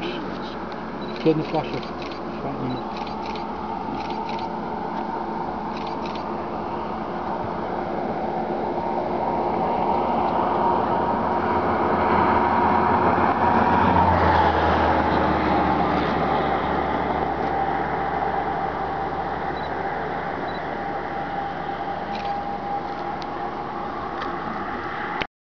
Flasche. Kleine Flasche.